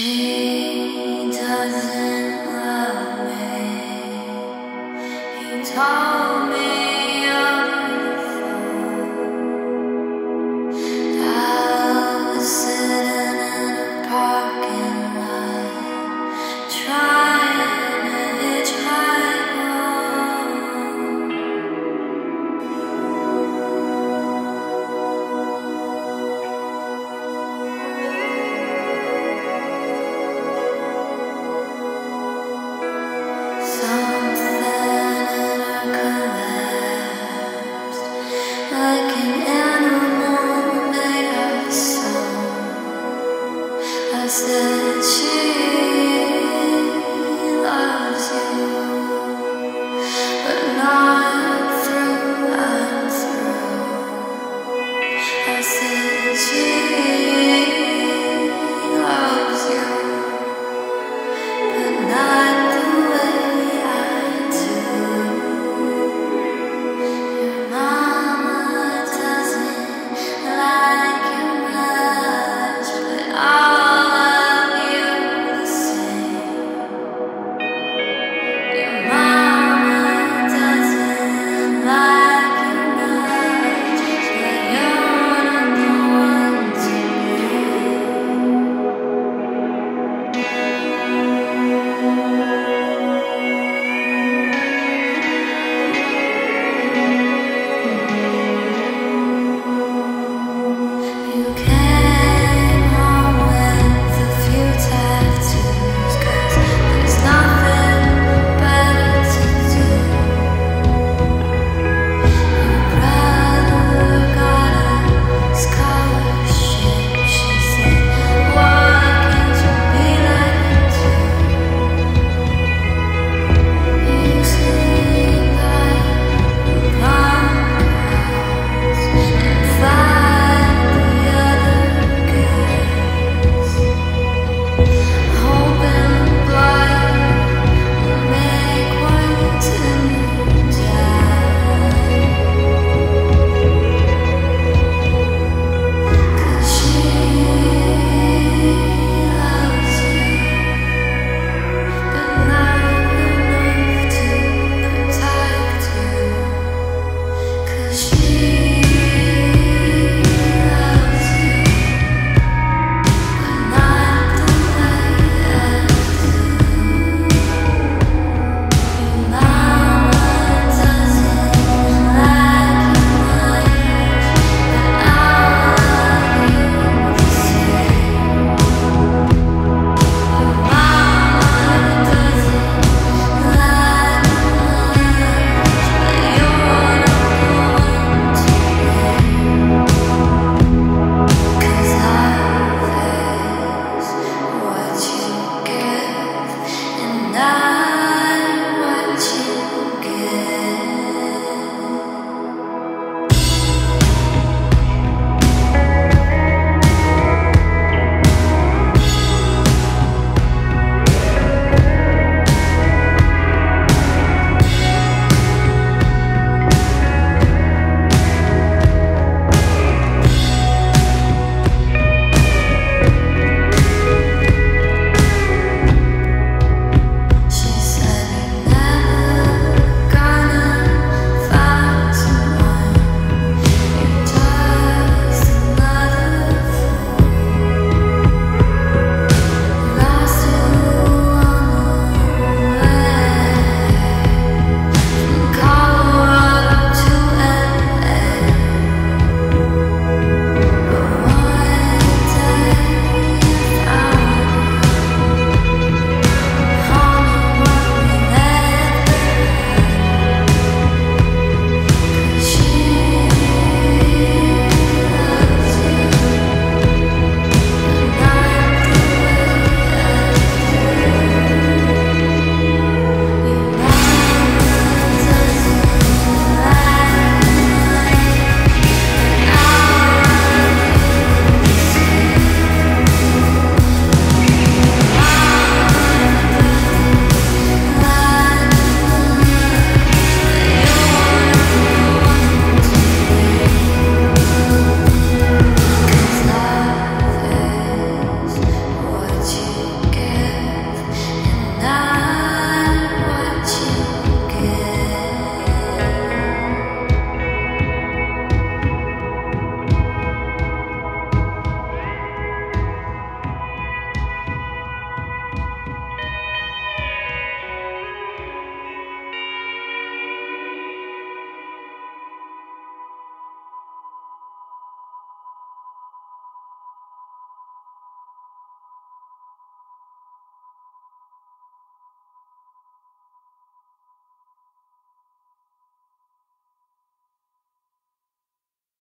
She doesn't love me. He told animal